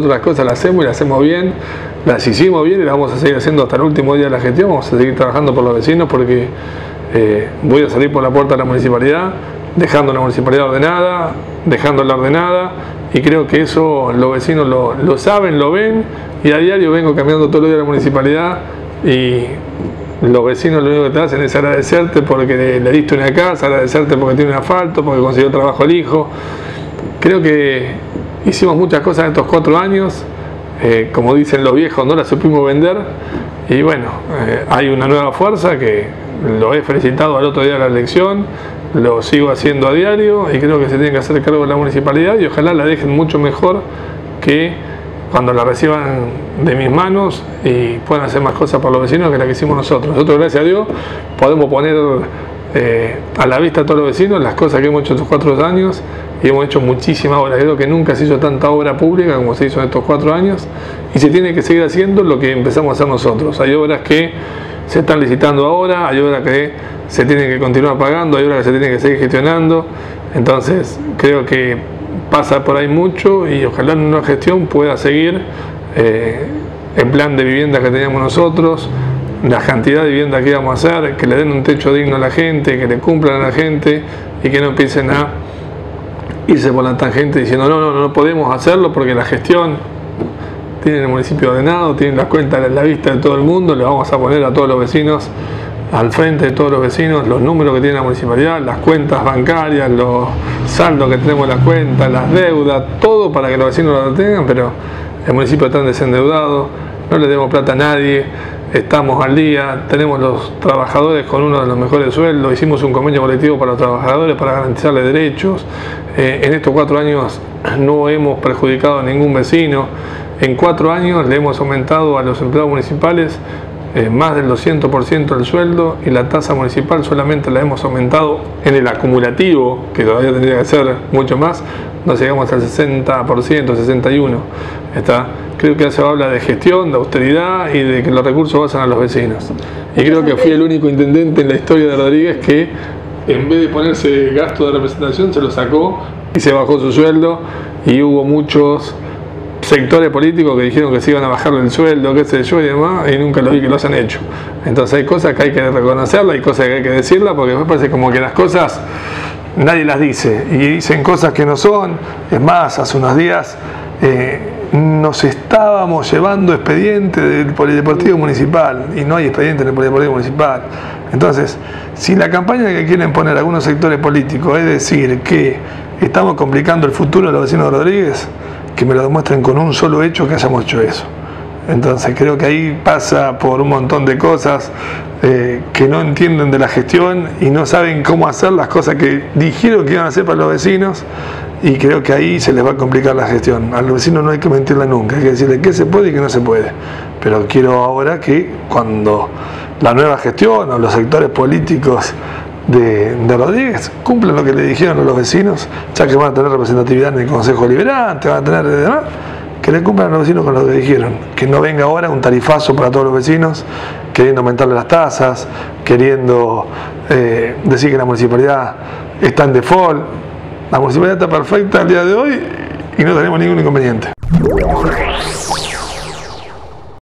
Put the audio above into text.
Nosotros las cosas las hacemos y las hacemos bien, las hicimos bien y las vamos a seguir haciendo hasta el último día de la gestión, vamos a seguir trabajando por los vecinos porque eh, voy a salir por la puerta de la municipalidad, dejando la municipalidad ordenada, dejándola ordenada y creo que eso los vecinos lo, saben, lo ven y a diario vengo cambiando todo el día la municipalidad y los vecinos lo único que te hacen es agradecerte porque le, diste una casa, agradecerte porque tiene un asfalto, porque consiguió trabajo el hijo. Creo que hicimos muchas cosas en estos cuatro años, eh, como dicen los viejos, no las supimos vender y bueno, eh, hay una nueva fuerza que lo he felicitado al otro día de la elección, lo sigo haciendo a diario y creo que se tiene que hacer cargo de la municipalidad y ojalá la dejen mucho mejor que cuando la reciban de mis manos y puedan hacer más cosas por los vecinos que la que hicimos nosotros. Nosotros, gracias a Dios, podemos poner eh, a la vista a todos los vecinos las cosas que hemos hecho estos cuatro años y hemos hecho muchísimas obras. Creo que nunca se hizo tanta obra pública como se hizo en estos cuatro años y se tiene que seguir haciendo lo que empezamos a hacer nosotros. Hay obras que se están licitando ahora, hay obras que se tienen que continuar pagando, hay obras que se tienen que seguir gestionando. Entonces, creo que pasa por ahí mucho y ojalá en una gestión pueda seguir eh, el plan de vivienda que teníamos nosotros, la cantidad de vivienda que íbamos a hacer, que le den un techo digno a la gente, que le cumplan a la gente y que no empiecen a irse por la tangente diciendo no, no, no podemos hacerlo porque la gestión tienen el municipio ordenado, tienen las cuentas a la vista de todo el mundo, le vamos a poner a todos los vecinos al frente de todos los vecinos los números que tiene la municipalidad, las cuentas bancarias, los saldos que tenemos en las cuentas, las deudas, todo para que los vecinos lo tengan, pero el municipio está desendeudado, no le demos plata a nadie, estamos al día, tenemos los trabajadores con uno de los mejores sueldos, hicimos un convenio colectivo para los trabajadores para garantizarles derechos, eh, en estos cuatro años no hemos perjudicado a ningún vecino, en cuatro años le hemos aumentado a los empleados municipales eh, más del 200% del sueldo y la tasa municipal solamente la hemos aumentado en el acumulativo, que todavía tendría que ser mucho más, nos llegamos al 60%, 61%. Está, creo que se habla de gestión, de austeridad y de que los recursos vayan a los vecinos. Y creo que fui el único intendente en la historia de Rodríguez que en vez de ponerse gasto de representación se lo sacó y se bajó su sueldo y hubo muchos sectores políticos que dijeron que se iban a bajarle el sueldo, qué sé yo y demás, y nunca lo vi que lo han hecho. Entonces hay cosas que hay que reconocerlas, hay cosas que hay que decirlas, porque me parece como que las cosas nadie las dice, y dicen cosas que no son. Es más, hace unos días eh, nos estábamos llevando expediente del Polideportivo Municipal, y no hay expediente en el Polideportivo Municipal. Entonces, si la campaña que quieren poner algunos sectores políticos es decir que estamos complicando el futuro de los vecinos Rodríguez, que me lo demuestren con un solo hecho que hayamos hecho eso. Entonces creo que ahí pasa por un montón de cosas eh, que no entienden de la gestión y no saben cómo hacer las cosas que dijeron que iban a hacer para los vecinos y creo que ahí se les va a complicar la gestión. A los vecinos no hay que mentirle nunca, hay que decirle qué se puede y qué no se puede. Pero quiero ahora que cuando la nueva gestión o los sectores políticos de, Rodríguez cumplen lo que le dijeron a los vecinos, ya que van a tener representatividad en el Consejo Liberante, van a tener demás, que le cumplan a los vecinos con lo que dijeron, que no venga ahora un tarifazo para todos los vecinos, queriendo aumentarle las tasas, queriendo eh, decir que la municipalidad está en default. La municipalidad está perfecta al día de hoy y no tenemos ningún inconveniente.